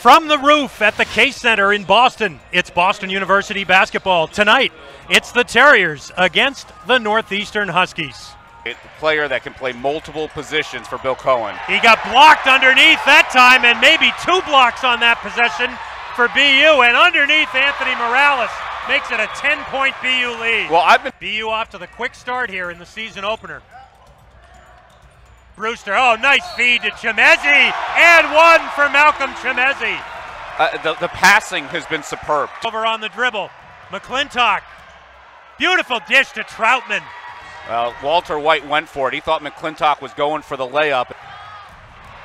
From the roof at the Case Center in Boston, it's Boston University basketball. Tonight, it's the Terriers against the Northeastern Huskies. A player that can play multiple positions for Bill Coen. He got blocked underneath that time, and maybe two blocks on that possession for BU. And underneath, Anthony Morales makes it a 10 point BU lead. Well, I've been. BU off to the quick start here in the season opener. Brewster, oh, nice feed to Chimezie, and one for Malcolm Chimezie. Uh, the, the passing has been superb. Over on the dribble, McClintock, beautiful dish to Troutman. Well, Walter Whyte went for it. He thought McClintock was going for the layup.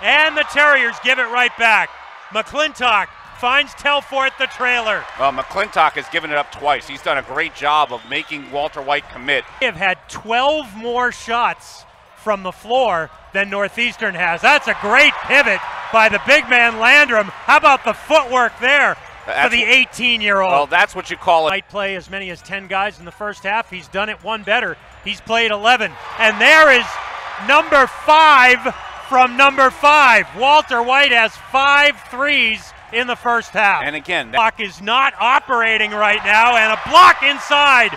And the Terriers give it right back. McClintock finds Telfort the trailer. Well, McClintock has given it up twice. He's done a great job of making Walter Whyte commit. They have had 12 more shots from the floor than Northeastern has. That's a great pivot by the big man Landrum. How about the footwork there That's for the 18 year old? Well, that's what you call it. Might play as many as 10 guys in the first half. He's done it one better. He's played 11. And there is number five from number five. Walter Whyte has five threes in the first half. And again, that- block is not operating right now, and a block inside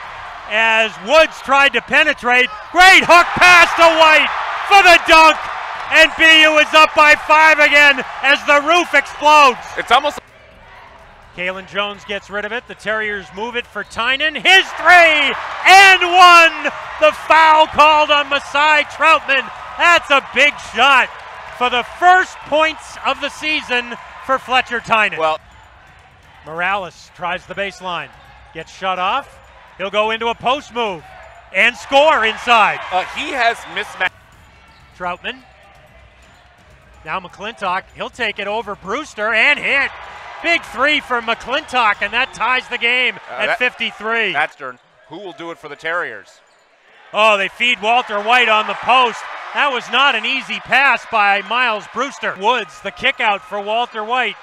as Woods tried to penetrate. Great hook pass to Whyte for the dunk, and BU is up by five again as the roof explodes. it's almost Kalen Jones gets rid of it. The Terriers move it for Tynen. His three and one. The foul called on Masai Troutman. That's a big shot for the first points of the season for Fletcher Tynen. well. Morales tries the baseline, gets shut off. He'll go into a post move and score inside. Uh, he has mismatched. Troutman. Now McClintock. He'll take it over Brewster and hit. Big three for McClintock, and that ties the game Uh, at that- 53. That's Stern. Who will do it for the Terriers? oh, they feed Walter Whyte on the post. That was not an easy pass by Miles Brewster. Woods, the kick out for Walter Whyte.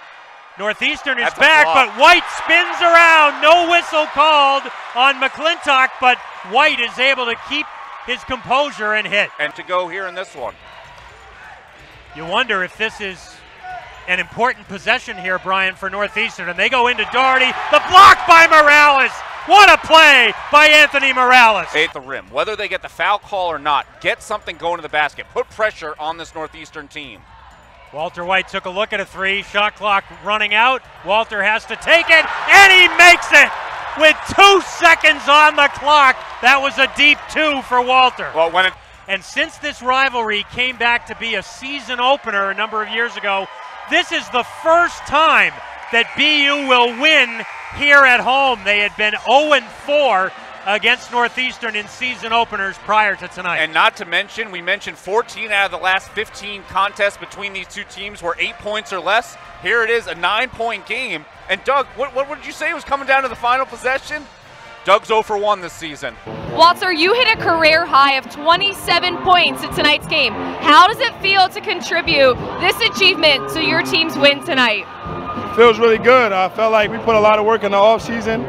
Northeastern is That's back, but Whyte spins around. No whistle called on McClintock, but Whyte is able to keep his composure and hit. And to go here in this one. You wonder if this is an important possession here, Brian, for Northeastern. And they go into Doherty. The block by Morales. What a play by Anthony Morales. At the rim. Whether they get the foul call or not, get something going to the basket. Put pressure on this Northeastern team. Walter White took a look at a three. Shot clock running out. Walter has to take it, and he makes it with two seconds on the clock. That was a deep two for Walter. Well, when it And since this rivalry came back to be a season opener a number of years ago, this is the first time that BU will win here at home. They had been 0 4 against Northeastern in season openers prior to tonight. And not to mention, we mentioned 14 out of the last 15 contests between these two teams were eight points or less. Here it is, a nine point game. And Doug, what, what, what did you say was coming down to the final possession? Doug's 0 for 1 this season. Walter, you hit a career high of 27 points in tonight's game. How does it feel to contribute this achievement to your team's win tonight? feels really good. I felt like we put a lot of work in the off season,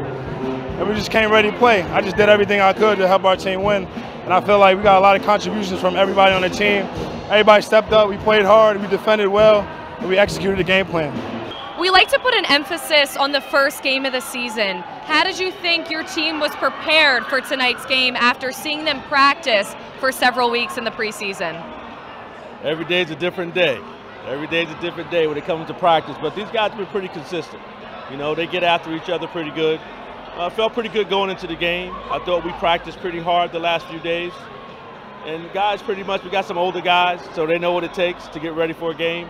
and we just came ready to play. I just did everything I could to help our team win, and I feel like we got a lot of contributions from everybody on the team. Everybody stepped up. We played hard. We defended well, and we executed the game plan. We like to put an emphasis on the first game of the season. How did you think your team was prepared for tonight's game after seeing them practice for several weeks in the preseason? Every day's a different day. Every day's a different day when it comes to practice. But these guys have been pretty consistent. You know, they get after each other pretty good. I felt pretty good going into the game. I thought we practiced pretty hard the last few days. And guys, pretty much, we got some older guys, so they know what it takes to get ready for a game,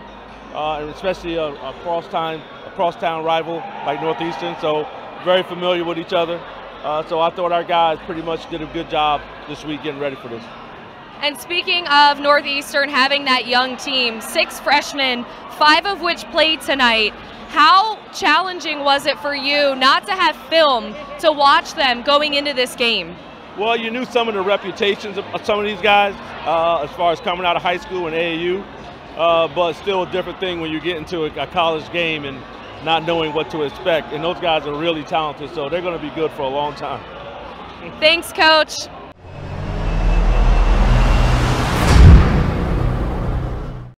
uh, and especially a, a cross-town, a cross-town rival like Northeastern. So very familiar with each other. Uh, so I thought our guys pretty much did a good job this week getting ready for this. And speaking of Northeastern having that young team, six freshmen, five of which played tonight. How challenging was it for you not to have film to watch them going into this game? Well, you knew some of the reputations of some of these guys uh, as far as coming out of high school and AAU, uh, but still a different thing when you get into a, a college game and not knowing what to expect. And those guys are really talented, so they're going to be good for a long time. Thanks, Coach.